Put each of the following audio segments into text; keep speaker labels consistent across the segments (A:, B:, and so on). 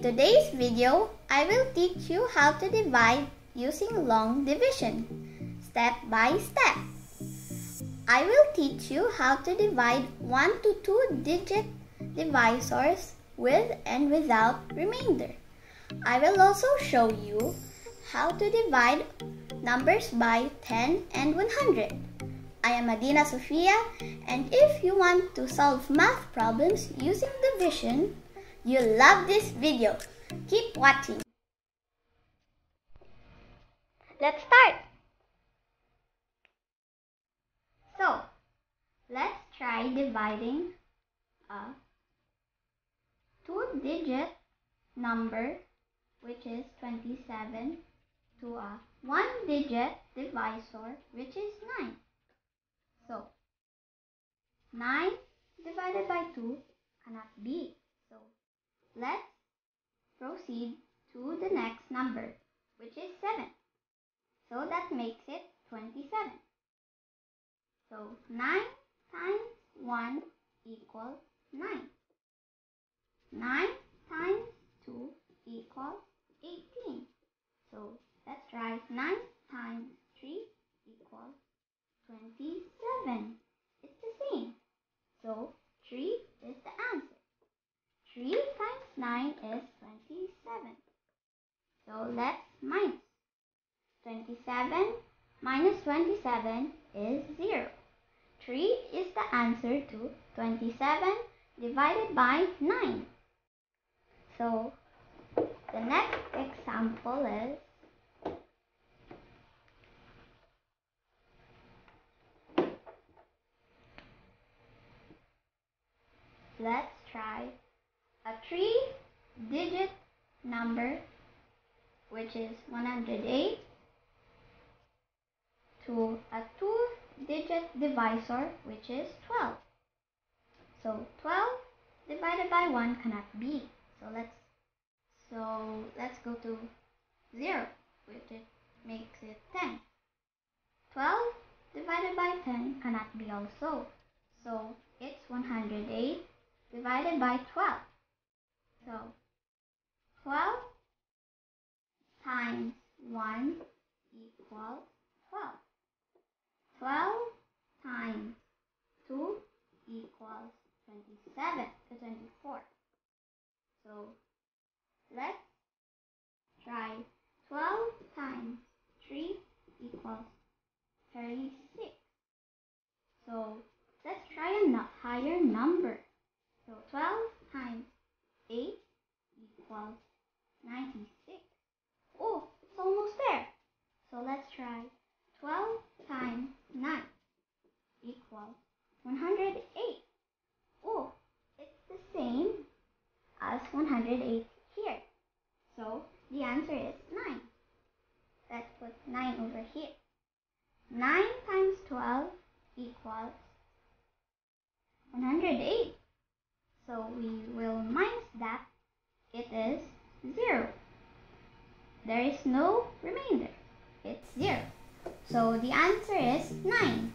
A: In today's video, I will teach you how to divide using long division, step by step. I will teach you how to divide 1 to 2 digit divisors with and without remainder. I will also show you how to divide numbers by 10 and 100. I am Adina Sofia and if you want to solve math problems using division, you'll love this video. Keep watching. Let's start. So, let's try dividing a two-digit number which is 27 to a one-digit divisor which is 9. So, 9 divided by 2 cannot be. So, let's proceed to the next number, which is 7. So, that makes it 27. So, 9 times 1 equals 9. 9 times 2 9. 27 minus 27 is 0. 3 is the answer to 27 divided by 9. So, the next example is Let's try a three-digit number which is 108 to a two digit divisor which is 12 so 12 divided by 1 cannot be. So let's so let's go to 0 which it makes it 10 12 divided by 10 cannot be also. So it's 108 divided by 12. So 12 times 1 equals 12. 12 times 2 equals 27 to 24. So let's try 12 times 3 equals 36. So let's try a higher number. So 12 times 8 equals 96. Oh, it's almost there. So let's try 12 times 9 equals 108. Oh, it's the same as 108 here. So the answer is 9. Let's put 9 over here. 9 times 12 equals 108. So we will minus that. It is 0. There is no remainder. It's 0. So the answer is 9.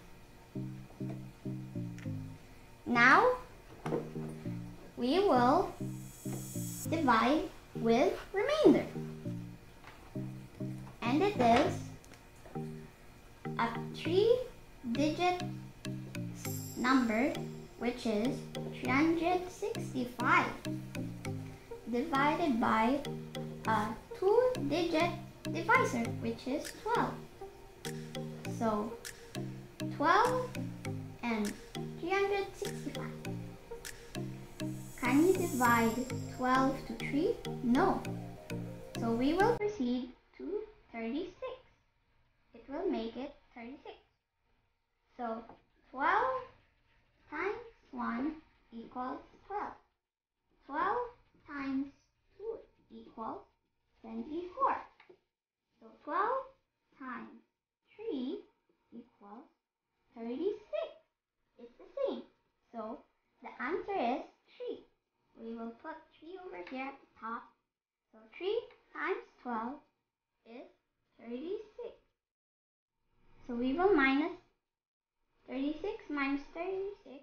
A: Now we will divide with remainder. And it is a three digit number which is 365 divided by a two-digit divisor which is 12. So 12 and 365. Can you divide 12 to 3? No. So we will proceed to 36. It will make it 36. So 12 times 1 equals 12. 12 times 2 equals 24. So 12 times 3 equals 36. It's the same. So the answer is 3. We will put 3 over here at the top. So 3 times 12 is 36. So we will minus 36 minus 36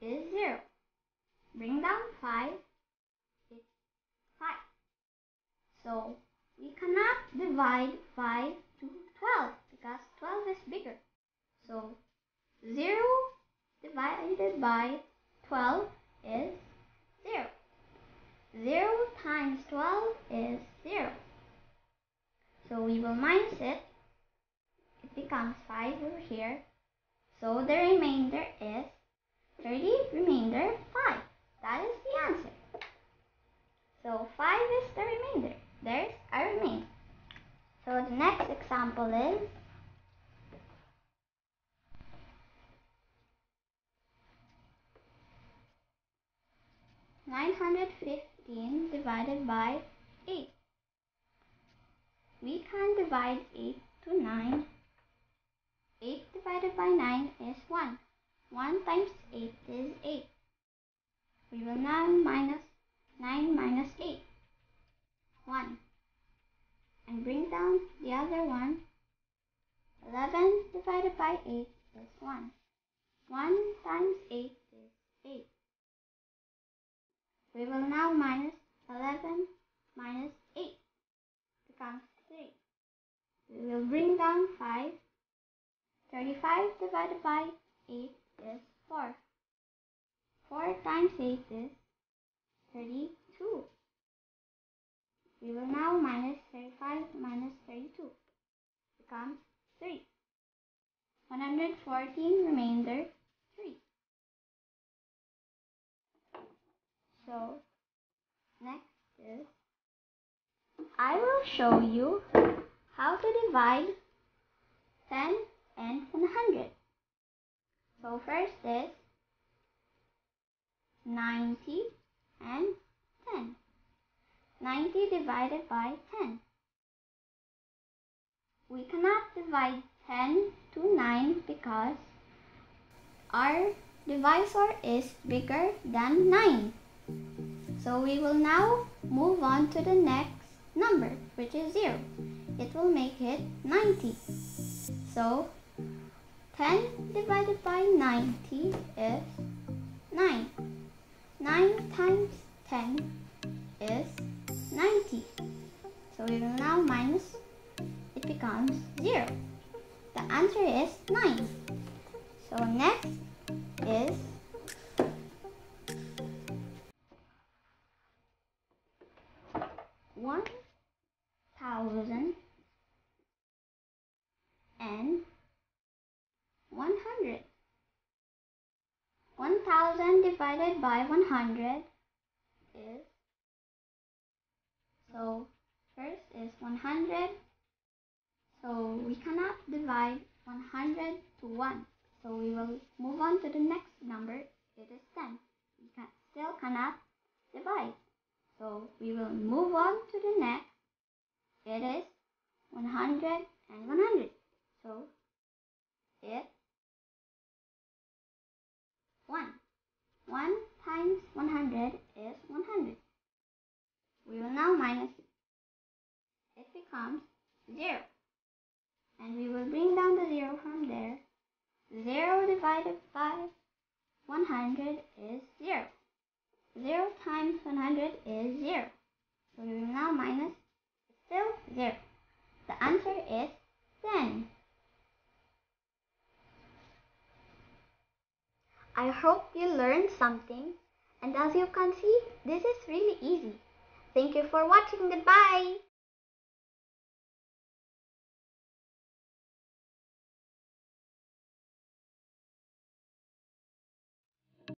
A: is 0. Bring down 5. It's 5. So we cannot divide 5 to 12 because 12 is bigger. So 0 divided by 12 is 0. 0 times 12 is 0. So we will minus it. It becomes 5 over here. So the remainder is 30 remainder 5. That is the answer. So 5 is the remainder. There's remainder. So the next example is nine hundred fifteen divided by eight. We can divide eight to nine. Eight divided by nine is one. One times eight is eight. We will now minus 9 minus 8. 1. And bring down the other one. 11 divided by 8 is 1. 1 times 8 is 8. We will now minus 11 minus 8 becomes 3. We will bring down 5. 35 divided by 8 is 4. 4 times 8 is 32. We will now minus 35 minus 32 becomes 3. 114 remainder 3. So next is I will show you how to divide 10 and 100. So first is 90 and 10. 90 divided by 10. We cannot divide 10 to 9 because our divisor is bigger than 9. So we will now move on to the next number, which is 0. It will make it 90. So 10 divided by 90 is one thousand and one hundred. 1000 divided by 100 is so first is 100 so we cannot divide 100 to 1 so we will move on to the next number. It is 10 we can, still cannot divide so we will move on to the next it is 100 and 100 so it 1. 1 times 100 is 100. We will now minus it. It becomes 0. And we will bring down the 0 from there. 0 divided by 100 is 0. 0 times 100 is 0. So we will now minus still 0. The answer is 10. I hope you learned something. And as you can see, this is really easy. Thank you for watching. Goodbye.